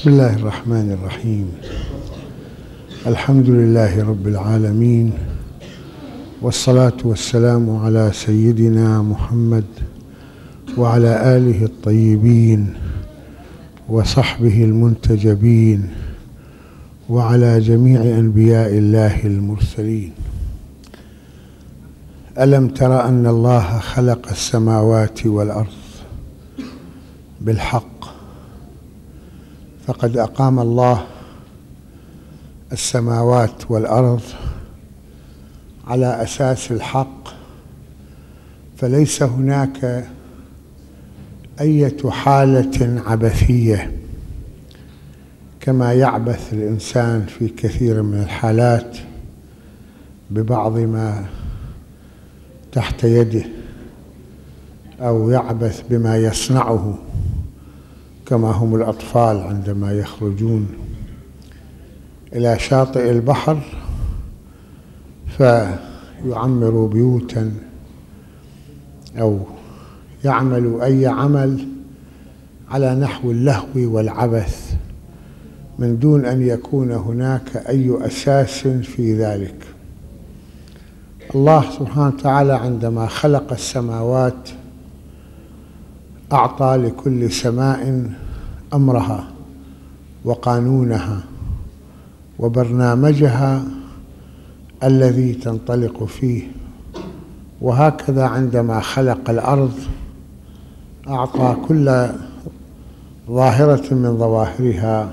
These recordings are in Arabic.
بسم الله الرحمن الرحيم. الحمد لله رب العالمين والصلاة والسلام على سيدنا محمد وعلى آله الطيبين وصحبه المنتجبين وعلى جميع أنبياء الله المرسلين. ألم تر أن الله خلق السماوات والأرض بالحق فقد أقام الله السماوات والأرض على أساس الحق فليس هناك أية حالة عبثية كما يعبث الإنسان في كثير من الحالات ببعض ما تحت يده أو يعبث بما يصنعه. كما هم الأطفال عندما يخرجون إلى شاطئ البحر فيعمروا بيوتا أو يعملوا أي عمل على نحو اللهو والعبث من دون أن يكون هناك أي أساس في ذلك. الله سبحانه وتعالى عندما خلق السماوات أعطى لكل سماء أمرها وقانونها وبرنامجها الذي تنطلق فيه. وهكذا عندما خلق الأرض أعطى كل ظاهرة من ظواهرها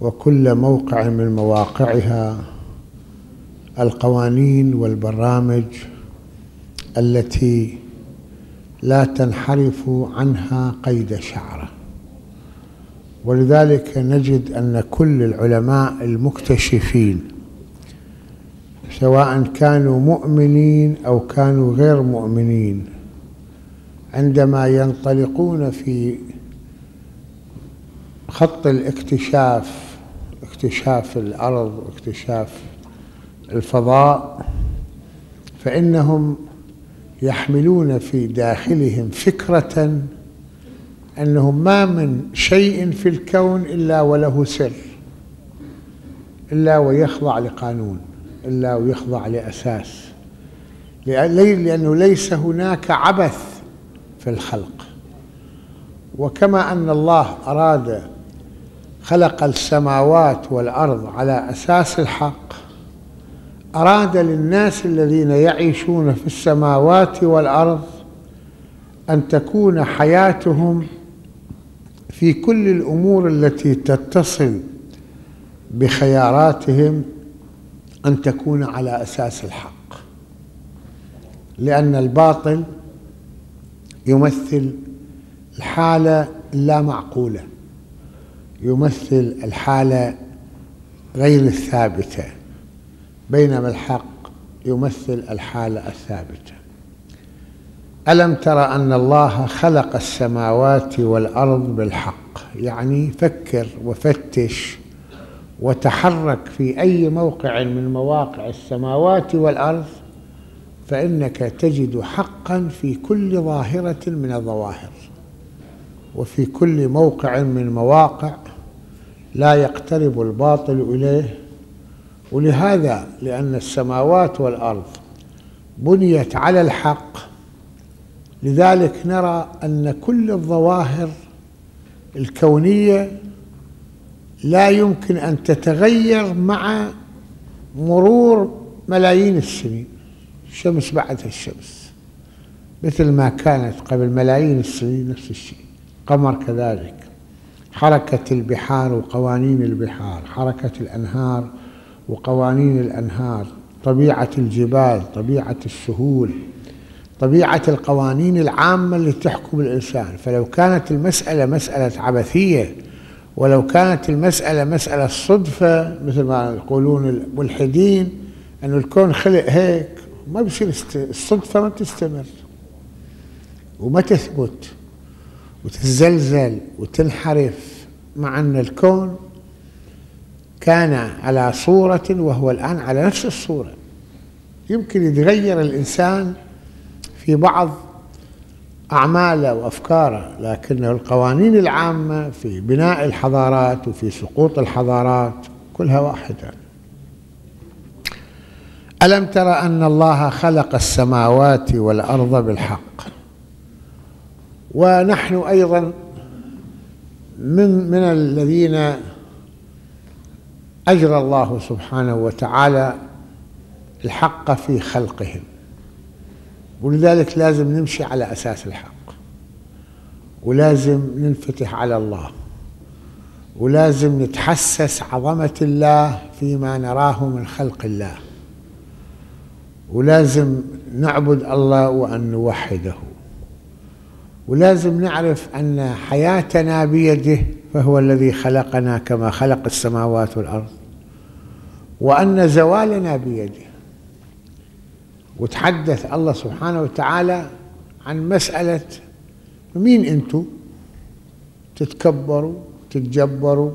وكل موقع من مواقعها القوانين والبرامج التي لا تنحرف عنها قيد شعرة. ولذلك نجد أن كل العلماء المكتشفين سواء كانوا مؤمنين أو كانوا غير مؤمنين عندما ينطلقون في خط الاكتشاف اكتشاف الأرض واكتشاف الفضاء فإنهم يحملون في داخلهم فكرة أنه ما من شيء في الكون إلا وله سر إلا ويخضع لقانون إلا ويخضع لأساس لأنه ليس هناك عبث في الخلق. وكما أن الله أراد خلق السماوات والأرض على أساس الحق أراد للناس الذين يعيشون في السماوات والأرض أن تكون حياتهم في كل الأمور التي تتصل بخياراتهم أن تكون على أساس الحق. لأن الباطل يمثل الحالة اللا معقولة يمثل الحالة غير الثابتة. بينما الحق يمثل الحالة الثابتة. ألم تر أن الله خلق السماوات والأرض بالحق؟ يعني فكر وفتش وتحرك في أي موقع من مواقع السماوات والأرض فإنك تجد حقا في كل ظاهرة من الظواهر وفي كل موقع من مواقع لا يقترب الباطل إليه ولهذا لأن السماوات والأرض بنيت على الحق لذلك نرى أن كل الظواهر الكونية لا يمكن أن تتغير مع مرور ملايين السنين. الشمس بعدها الشمس مثل ما كانت قبل ملايين السنين نفس الشيء قمر كذلك حركة البحار وقوانين البحار حركة الأنهار وقوانين الأنهار طبيعة الجبال طبيعة السهول طبيعة القوانين العامة اللي تحكم الإنسان. فلو كانت المسألة مسألة عبثية ولو كانت المسألة مسألة صدفة مثل ما يقولون الملحدين أن الكون خلق هيك ما بصير الصدفة ما بتستمر وما تثبت وتتزلزل وتنحرف مع أن الكون كان على صورة وهو الآن على نفس الصورة. يمكن يتغير الإنسان في بعض أعماله وأفكاره لكنه القوانين العامة في بناء الحضارات وفي سقوط الحضارات كلها واحدة. ألم تر أن الله خلق السماوات والأرض بالحق؟ ونحن أيضا من من الذين أجرى الله سبحانه وتعالى الحق في خلقهم. ولذلك لازم نمشي على أساس الحق. ولازم ننفتح على الله. ولازم نتحسس عظمة الله فيما نراه من خلق الله. ولازم نعبد الله وأن نوحده. ولازم نعرف أن حياتنا بيده فهو الذي خلقنا كما خلق السماوات والأرض. وأن زوالنا بيده. وتحدث الله سبحانه وتعالى عن مسألة مين أنتم تتكبروا تتجبروا.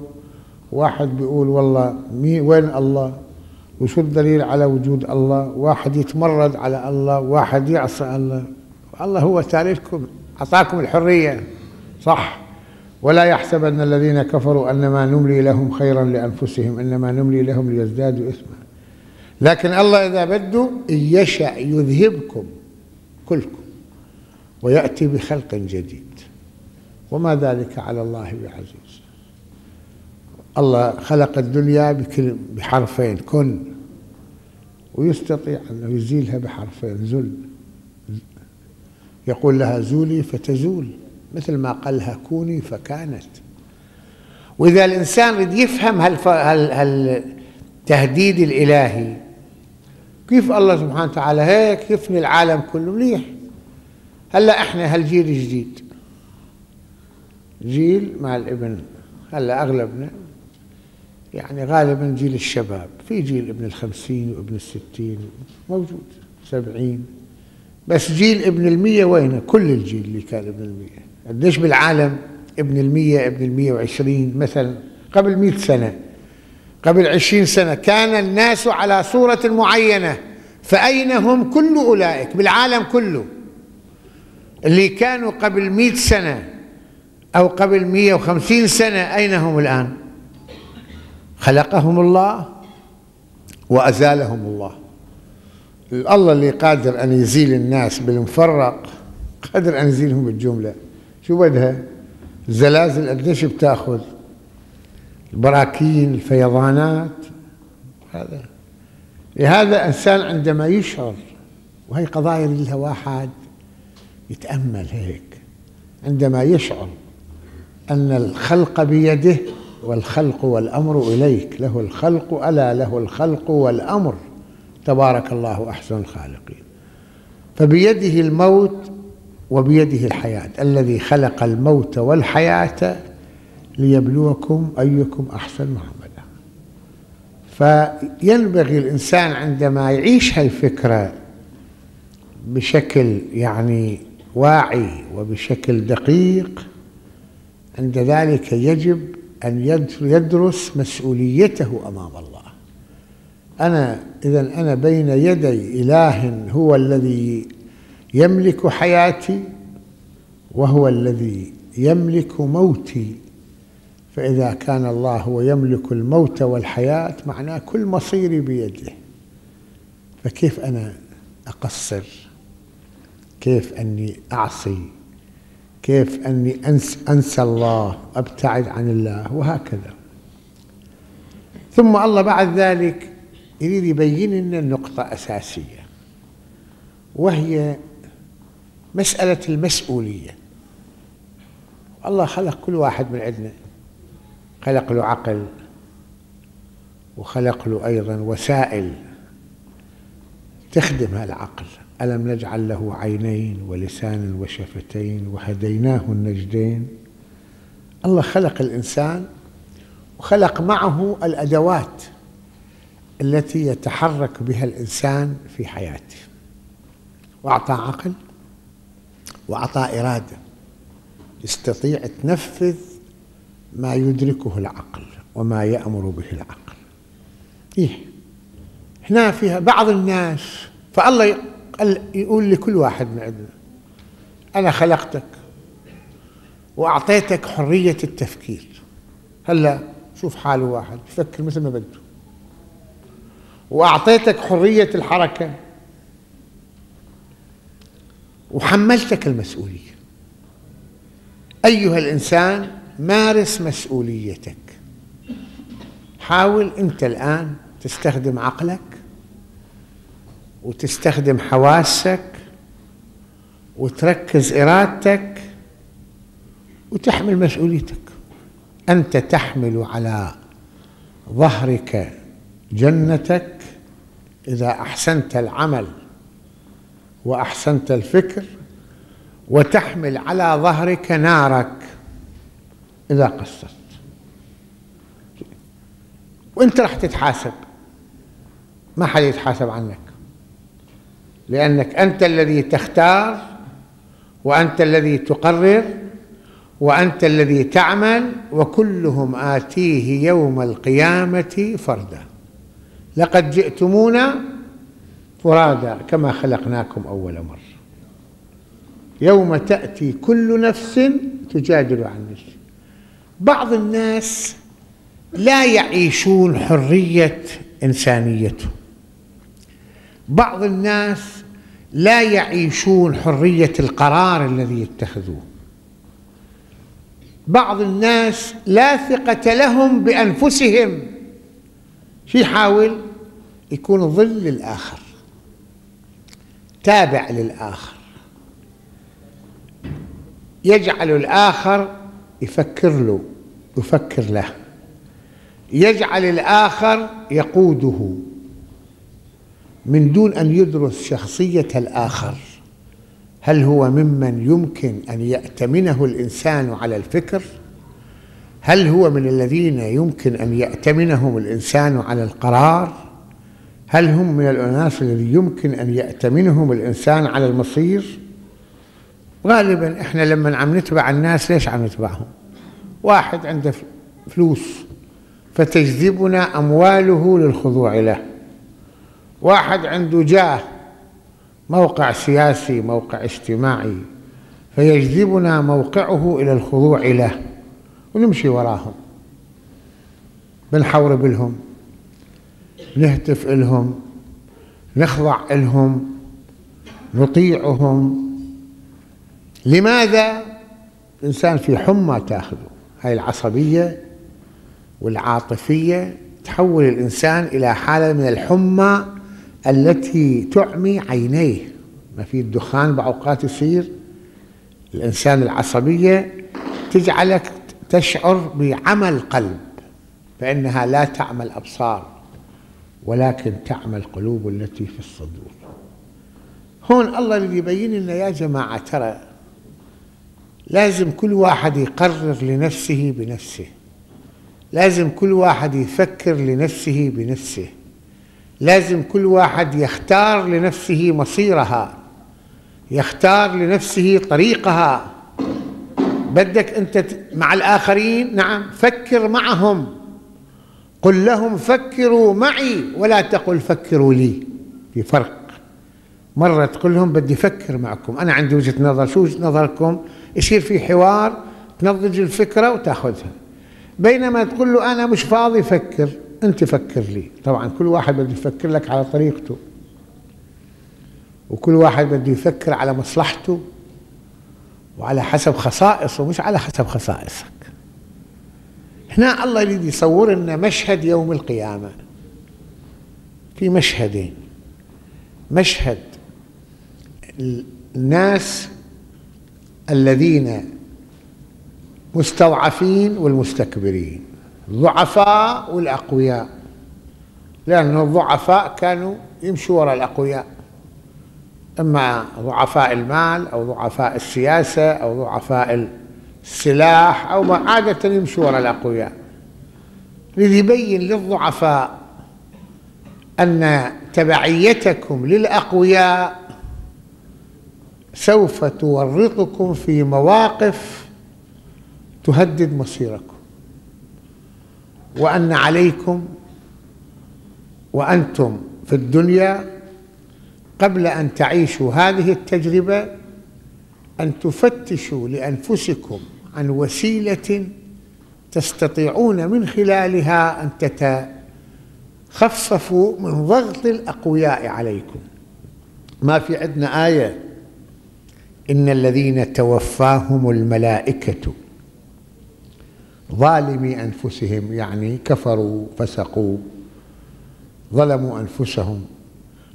واحد بيقول والله مين وين الله؟ وشو الدليل على وجود الله؟ واحد يتمرد على الله واحد يعصى الله. الله هو تارككم أعطاكم الحرية. صح. ولا يحسبن الذين كفروا أنما نملي لهم خيرا لأنفسهم إنما نملي لهم ليزدادوا إثما. لكن الله إذا بده يشاء يذهبكم كلكم ويأتي بخلق جديد. وما ذلك على الله بعزيز. الله خلق الدنيا بحرفين كن. ويستطيع أنه يزيلها بحرفين زل. يقول لها زولي فتزول. مثل ما قال لها كوني فكانت. وإذا الإنسان يريد يفهم هالتهديد الإلهي كيف الله سبحانه وتعالى؟ هيك يفني العالم كله مليح. هلأ إحنا هالجيل الجديد جيل مع الإبن. هلأ أغلبنا يعني غالبا جيل الشباب. في جيل ابن الخمسين وابن الستين موجود سبعين. بس جيل ابن المية وينه؟ كل الجيل اللي كان ابن المية. قديش بالعالم ابن المية ابن المية وعشرين مثلا قبل مئة سنة. قبل عشرين سنة كان الناس على صورة معينة فأين هم كل أولئك؟ بالعالم كله. اللي كانوا قبل مئة سنة أو قبل مئة وخمسين سنة أين هم الآن؟ خلقهم الله وأزالهم الله. الله اللي قادر أن يزيل الناس بالمفرق قادر أن يزيلهم بالجملة. شو بدها؟ الزلازل قديش بتاخذ؟ البراكين الفيضانات هذا. لهذا إنسان عندما يشعر وهي قضايا لها واحد يتأمل هيك عندما يشعر أن الخلق بيده والخلق والأمر إليك له الخلق ألا له الخلق والأمر. تبارك الله أحسن الخالقين. فبيده الموت وبيده الحياة الذي خلق الموت والحياة ليبلوكم أيكم أحسن عملا فينبغي الإنسان عندما يعيش هالفكرة بشكل يعني واعي وبشكل دقيق عند ذلك يجب أن يدرس مسؤوليته أمام الله. أنا إذا أنا بين يدي إله هو الذي يملك حياتي وهو الذي يملك موتي. فإذا كان الله هو يملك الموت والحياة معناه كل مصيري بيده. فكيف أنا أقصر؟ كيف أني أعصي؟ كيف أني أنسى الله أبتعد عن الله؟ وهكذا. ثم الله بعد ذلك يريد يبين لنا نقطة أساسية وهي مسألة المسؤولية. الله خلق كل واحد من عندنا. خلق له عقل وخلق له أيضا وسائل تخدم هالعقل. ألم نجعل له عينين ولسانا وشفتين وهديناه النجدين؟ الله خلق الإنسان وخلق معه الأدوات التي يتحرك بها الإنسان في حياته. وأعطى عقل وأعطى إرادة. يستطيع تنفذ ما يدركه العقل وما يأمر به العقل. إيه. هنا فيها بعض الناس فالله يقول لكل واحد من عندنا أنا خلقتك وأعطيتك حرية التفكير. هلا شوف حاله واحد يفكر مثل ما بده وأعطيتك حرية الحركة. وحملتك المسؤولية. أيها الإنسان مارس مسؤوليتك. حاول أنت الآن تستخدم عقلك وتستخدم حواسك وتركز إرادتك وتحمل مسؤوليتك. أنت تحمل على ظهرك جنتك إذا أحسنت العمل. وأحسنت الفكر وتحمل على ظهرك نارك إذا قصرت. وأنت راح تتحاسب. ما حد يتحاسب عنك. لأنك أنت الذي تختار وأنت الذي تقرر وأنت الذي تعمل وكلهم آتيه يوم القيامة فردا. لقد جئتمونا فرادا كما خلقناكم أول مرة. يوم تأتي كل نفس تجادل عن نفسها بعض الناس لا يعيشون حرية إنسانيته بعض الناس لا يعيشون حرية القرار الذي يتخذوه. بعض الناس لا ثقة لهم بأنفسهم. شو يحاول؟ يكون ظل للآخر تابع للآخر يجعل الآخر يفكر له يفكر له يجعل الآخر يقوده من دون أن يدرس شخصية الآخر هل هو ممن يمكن أن يأتمنه الإنسان على الفكر؟ هل هو من الذين يمكن أن يأتمنهم الإنسان على القرار؟ هل هم من الأناس الذي يمكن أن يأتمنهم الإنسان على المصير؟ غالبا إحنا لما عم نتبع الناس ليش عم نتبعهم؟ واحد عنده فلوس فتجذبنا أمواله للخضوع له واحد عنده جاه موقع سياسي موقع اجتماعي فيجذبنا موقعه إلى الخضوع له ونمشي وراهم بنحورب لهم نهتف لهم نخضع لهم نطيعهم. لماذا الإنسان في حمى تأخذه؟ هاي العصبية والعاطفية تحول الإنسان إلى حالة من الحمى التي تعمي عينيه. ما في الدخان بأوقات يصير الإنسان العصبية تجعلك تشعر بعمى القلب فإنها لا تعمى الأبصار ولكن تعمى القلوب التي في الصدور. هون الله اللي يبين لنا يا جماعة ترى لازم كل واحد يقرر لنفسه بنفسه. لازم كل واحد يفكر لنفسه بنفسه. لازم كل واحد يختار لنفسه مصيرها يختار لنفسه طريقها. بدك أنت مع الآخرين؟ نعم فكر معهم. قل لهم فكروا معي ولا تقل فكروا لي. في فرق. مرة تقول لهم بدي أفكر معكم. أنا عندي وجهة نظر. شو وجهة نظركم؟ يصير في حوار تنضج الفكرة وتأخذها. بينما تقول له أنا مش فاضي فكر. أنت فكر لي. طبعا كل واحد بده يفكر لك على طريقته. وكل واحد بده يفكر على مصلحته. وعلى حسب خصائصه. مش على حسب خصائصك. هنا الله يريد يصور لنا مشهد يوم القيامة. في مشهدين. مشهد الناس الذين مستضعفين والمستكبرين. الضعفاء والأقوياء. لأن الضعفاء كانوا يمشوا وراء الأقوياء. إما ضعفاء المال أو ضعفاء السياسة أو ضعفاء السلاح أو ما عادة يمشوا وراء الأقوياء. ليبين للضعفاء أن تبعيتكم للأقوياء سوف تورطكم في مواقف تهدد مصيركم. وأن عليكم وأنتم في الدنيا قبل أن تعيشوا هذه التجربة أن تفتشوا لأنفسكم عن وسيلة تستطيعون من خلالها أن تتخففوا من ضغط الأقوياء عليكم. ما في عندنا آية؟ إن الذين توفاهم الملائكة ظالمي أنفسهم يعني كفروا فسقوا ظلموا أنفسهم.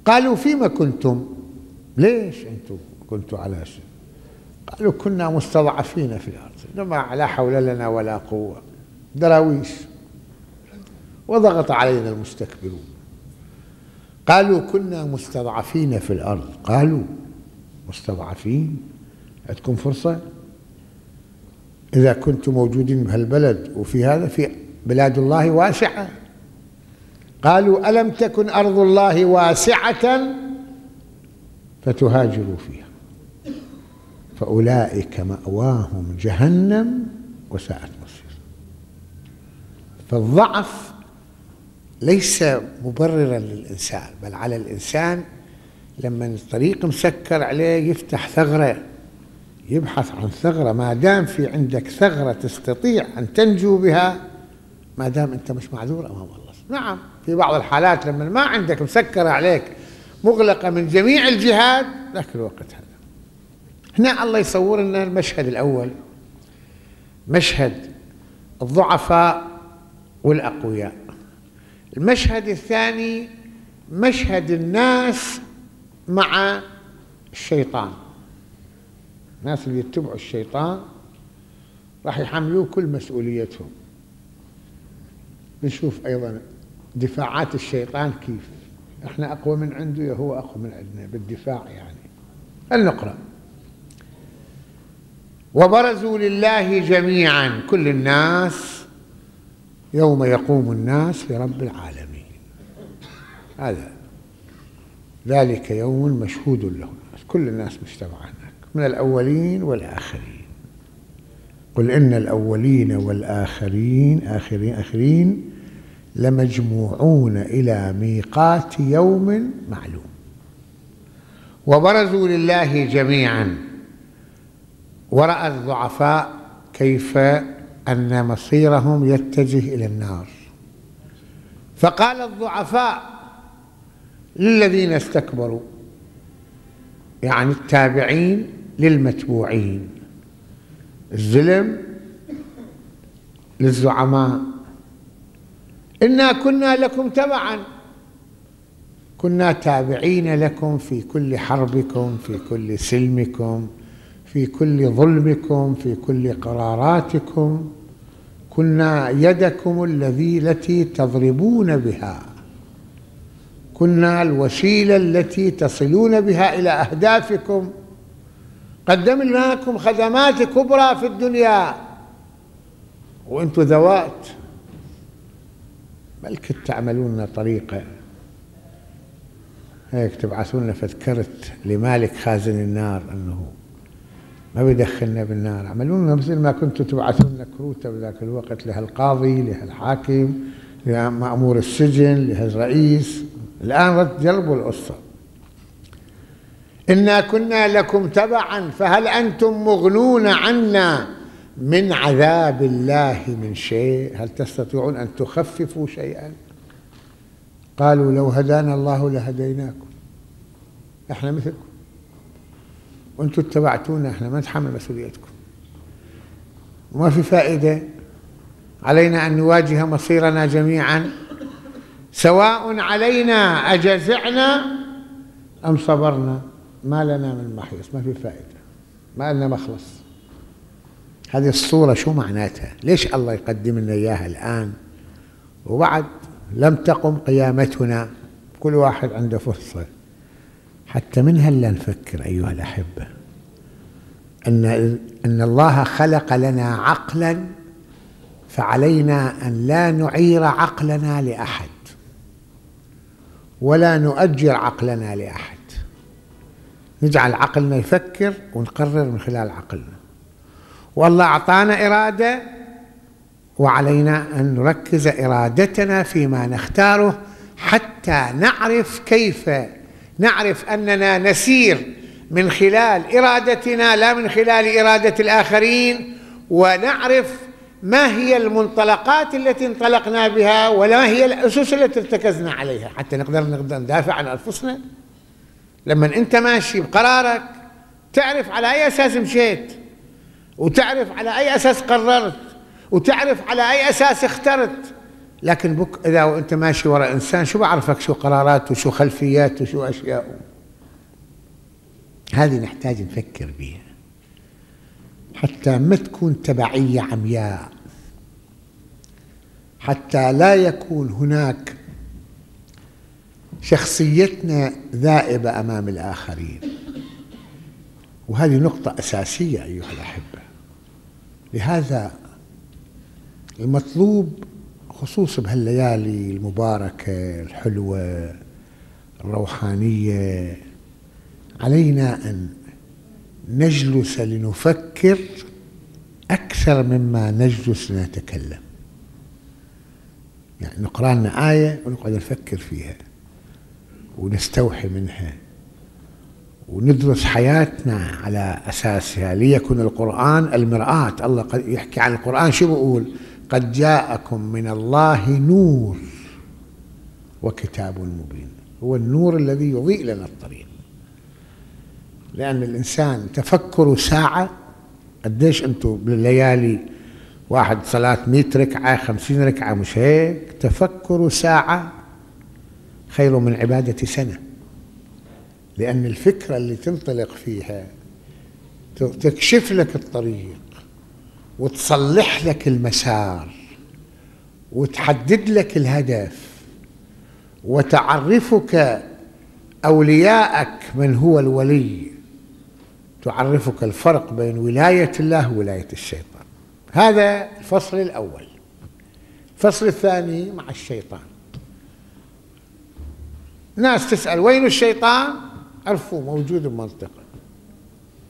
قالوا فيما كنتم؟ ليش أنتم كنتوا على شيء؟ قالوا كنا مستضعفين في الأرض. ما لا حول لنا ولا قوة. دراويش. وضغط علينا المستكبرون. قالوا كنا مستضعفين في الأرض. قالوا مستضعفين؟ عندكم فرصة؟ إذا كنتم موجودين بهالبلد وفي هذا في بلاد الله واسعة. قالوا ألم تكن أرض الله واسعة فتهاجروا فيها. فأولئك مأواهم جهنم وساءت مصير فالضعف ليس مبررا للإنسان بل على الإنسان لما الطريق مسكر عليه يفتح ثغرة يبحث عن ثغرة ما دام في عندك ثغرة تستطيع أن تنجو بها ما دام أنت مش معذور أمام الله. نعم في بعض الحالات لما ما عندك مسكرة عليك مغلقة من جميع الجهات ذاك الوقت هذا هنا الله يصور لنا المشهد الأول. مشهد الضعفاء والأقوياء. المشهد الثاني مشهد الناس مع الشيطان. الناس اللي يتبعوا الشيطان راح يحملوه كل مسؤوليتهم. نشوف أيضا دفاعات الشيطان كيف. إحنا أقوى من عنده هو أقوى من عندنا بالدفاع يعني. النقرأ وبرزوا لله جميعا. كل الناس يوم يقوم الناس لرب العالمين. هذا ذلك يوم مشهود له الناس كل الناس مجتمعة من الأولين والآخرين. قل إن الأولين والآخرين آخرين آخرين لمجموعون إلى ميقات يوم معلوم. وبرزوا لله جميعا. ورأى الضعفاء كيف أن مصيرهم يتجه إلى النار. فقال الضعفاء للذين استكبروا يعني التابعين للمتبوعين الظلم للزعماء. إنا كنا لكم تبعا كنا تابعين لكم في كل حربكم في كل سلمكم. في كل ظلمكم في كل قراراتكم. كنا يدكم الذي التي تضربون بها. كنا الوسيلة التي تصلون بها إلى أهدافكم. قدمنا لكم خدمات كبرى في الدنيا. وأنتم ذوات. بل كنت تعملون طريقه هيك تبعثون فذكرت لمالك خازن النار أنه ما بيدخلنا بالنار. عملونا مثل ما كنتم تبعثون لنا كروته بذاك الوقت لهالقاضي لهالحاكم لمأمور السجن لهالرئيس. الآن جربوا القصة إنا كنا لكم تبعا فهل أنتم مغنون عنا من عذاب الله من شيء؟ هل تستطيعون أن تخففوا شيئا؟ قالوا لو هدانا الله لهديناكم. إحنا مثلكم. وأنتم اتبعتونا إحنا ما نتحمل مسؤوليتكم. وما في فائدة علينا أن نواجه مصيرنا جميعا سواء علينا أجزعنا أم صبرنا. ما لنا من محيص ما في فائدة. ما لنا مخلص. هذه الصورة شو معناتها؟ ليش الله يقدم لنا إياها الآن؟ وبعد لم تقم قيامتنا. كل واحد عنده فرصة. حتى من هلا نفكر أيها الأحبة. أن أن الله خلق لنا عقلا فعلينا أن لا نعير عقلنا لأحد ولا نؤجر عقلنا لأحد. نجعل عقلنا يفكر ونقرر من خلال عقلنا. والله أعطانا إرادة وعلينا أن نركز إرادتنا فيما نختاره حتى نعرف كيف نعرف أننا نسير من خلال إرادتنا لا من خلال إرادة الآخرين ونعرف ما هي المنطلقات التي انطلقنا بها ولا هي الأسس التي ارتكزنا عليها. حتى نقدر نقدر ندافع عن أنفسنا. لما أنت ماشي بقرارك تعرف على أي أساس مشيت وتعرف على أي أساس قررت وتعرف على أي أساس اخترت. لكن بك إذا وأنت ماشي وراء إنسان شو بعرفك؟ شو قراراته وشو خلفياته وشو أشياءه هذه نحتاج نفكر بها حتى ما تكون تبعية عمياء. حتى لا يكون هناك شخصيتنا ذائبة أمام الآخرين. وهذه نقطة أساسية أيها الأحبة. لهذا المطلوب خصوصا بهالليالي المباركة الحلوة الروحانية علينا أن نجلس لنفكر أكثر مما نجلس لنتكلم. يعني نقرأ لنا آية ونقعد نفكر فيها ونستوحي منها وندرس حياتنا على أساسها ليكن القرآن المرآة. الله يحكي عن القرآن شو بيقول قد جاءكم من الله نور وكتاب مبين. هو النور الذي يضيء لنا الطريق. لأن الإنسان تفكروا ساعة قديش أنتم بالليالي واحد صلاة مئة ركعة خمسين ركعة مش هيك؟ تفكروا ساعة خير من عبادة سنة. لأن الفكرة اللي تنطلق فيها تكشف لك الطريق. وتصلح لك المسار وتحدد لك الهدف وتعرفك أولياءك من هو الولي. تعرفك الفرق بين ولاية الله وولاية الشيطان. هذا الفصل الأول. الفصل الثاني مع الشيطان. ناس تسأل وين الشيطان؟ عرفوه موجود بمنطقة.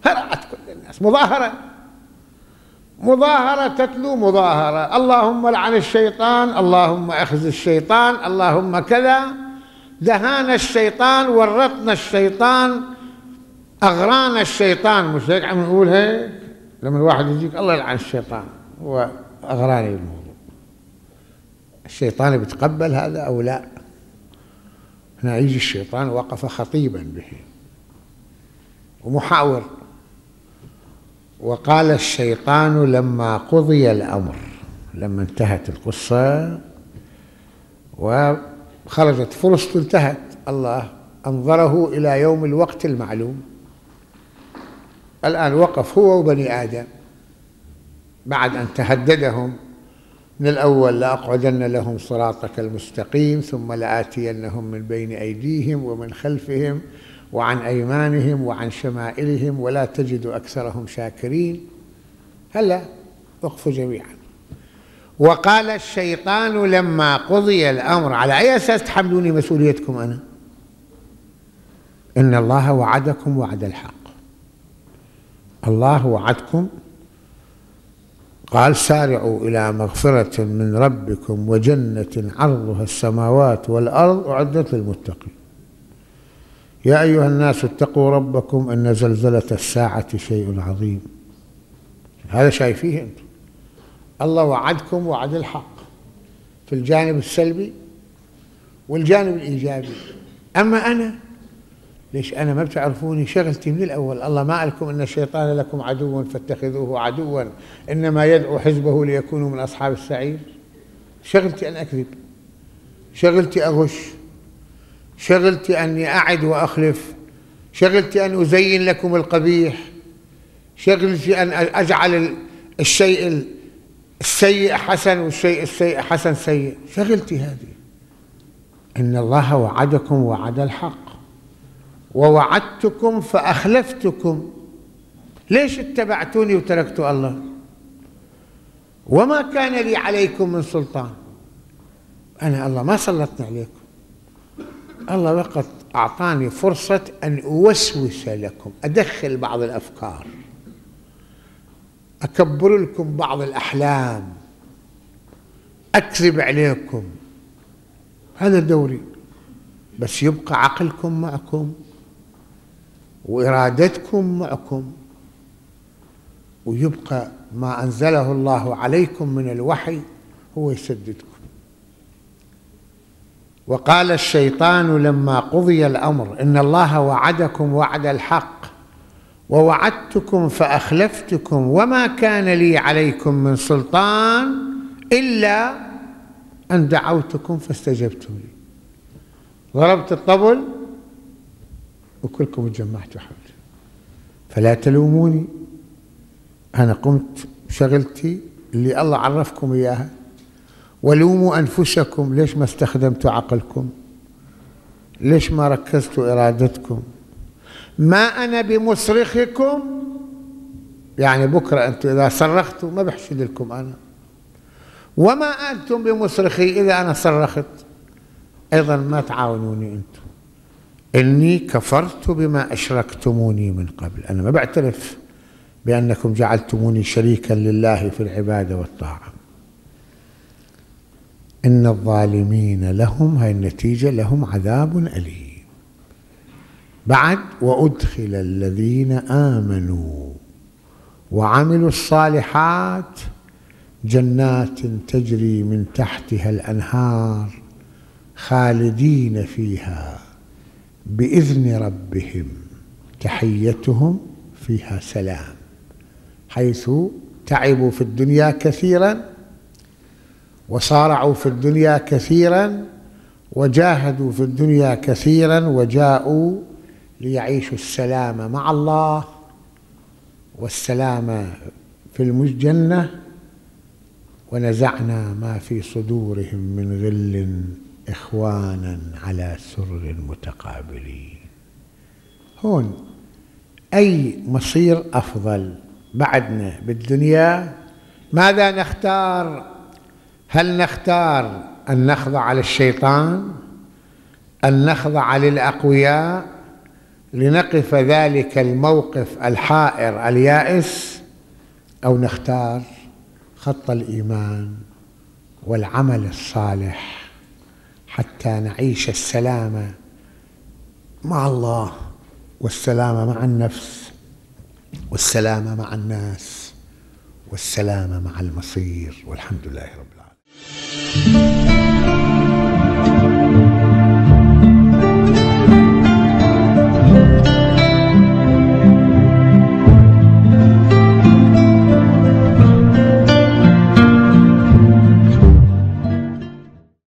هرعت كل الناس مظاهرة. مظاهرة تتلو مظاهرة. اللهم لعن الشيطان اللهم أخذ الشيطان اللهم كذا. دهانا الشيطان ورطنا الشيطان أغرانا الشيطان. مش هيك عم نقول هيك؟ لما الواحد يجيك الله يلعن الشيطان. هو أغراني الموضوع. الشيطان بيتقبل هذا أو لا؟ هنا يجي الشيطان وقف خطيبا به. ومحاور. وقال الشيطان لما قضي الأمر لما انتهت القصة وخرجت فرصته انتهت الله أنظره إلى يوم الوقت المعلوم. الآن وقف هو وبني آدم بعد أن تهددهم. من الأول لأقعدن لهم صراطك المستقيم ثم لآتينهم من بين أيديهم ومن خلفهم. وعن أيمانهم وعن شمائلهم ولا تجد أكثرهم شاكرين. هلا وقفوا جميعا. وقال الشيطان لما قضي الأمر على أي أساس تحملوني مسؤوليتكم أنا؟ إن الله وعدكم وعد الحق. الله وعدكم. قال سارعوا إلى مغفرة من ربكم وجنة عرضها السماوات والأرض أعدت للمتقين. يا أيها الناس اتقوا ربكم أن زلزلة الساعة شيء عظيم. هذا شايفيه أنتم. الله وعدكم وعد الحق في الجانب السلبي والجانب الإيجابي. أما أنا ليش أنا ما بتعرفوني شغلتي من الأول؟ الله ما لكم أن الشيطان لكم عدو فاتخذوه عدوا إنما يدعو حزبه ليكونوا من أصحاب السعير؟ شغلتي أن أكذب. شغلتي أغش. شغلتي أني أعد وأخلف. شغلتي أن أزين لكم القبيح. شغلتي أن أجعل الشيء السيء حسن والشيء السيء حسن سيء. شغلتي هذه. إن الله وعدكم وعد الحق. ووعدتكم فأخلفتكم. ليش اتبعتوني وتركتوا الله؟ وما كان لي عليكم من سلطان. أنا الله ما سلطني عليكم. الله وقت أعطاني فرصة أن أوسوس لكم أدخل بعض الأفكار. أكبر لكم بعض الأحلام. أكذب عليكم. هذا دوري. بس يبقى عقلكم معكم وإرادتكم معكم ويبقى ما أنزله الله عليكم من الوحي هو يسددكم. وقال الشيطان لما قضي الأمر إن الله وعدكم وعد الحق ووعدتكم فأخلفتكم وما كان لي عليكم من سلطان إلا أن دعوتكم فاستجبتم لي. ضربت الطبل وكلكم تجمعتوا حولي. فلا تلوموني أنا قمت بشغلتي اللي الله عرفكم إياها. ولوموا أنفسكم ليش ما استخدمتوا عقلكم؟ ليش ما ركزتوا إرادتكم؟ ما أنا بمصرخكم؟ يعني بكرة أنتم إذا صرختوا ما بحشد لكم أنا. وما أنتم بمصرخي إذا أنا صرخت؟ أيضا ما تعاونوني أنتم. إني كفرت بما أشركتموني من قبل. أنا ما بعترف بأنكم جعلتموني شريكا لله في العبادة والطاعة. إن الظالمين لهم هاي النتيجة لهم عذاب أليم. بعد وأدخل الذين آمنوا وعملوا الصالحات جنات تجري من تحتها الأنهار خالدين فيها بإذن ربهم. تحيتهم فيها سلام. حيث تعبوا في الدنيا كثيرا وصارعوا في الدنيا كثيرا وجاهدوا في الدنيا كثيرا وجاءوا ليعيشوا السلام مع الله والسلام في الجنة ونزعنا ما في صدورهم من غل إخوانا على سر متقابلين. هون أي مصير أفضل بعدنا بالدنيا؟ ماذا نختار؟ هل نختار أن نخضع للشيطان أن نخضع للأقوياء لنقف ذلك الموقف الحائر اليائس؟ أو نختار خط الإيمان والعمل الصالح حتى نعيش السلامة مع الله والسلامة مع النفس والسلامة مع الناس والسلامة مع المصير والحمد لله رب العالمين. Thank you.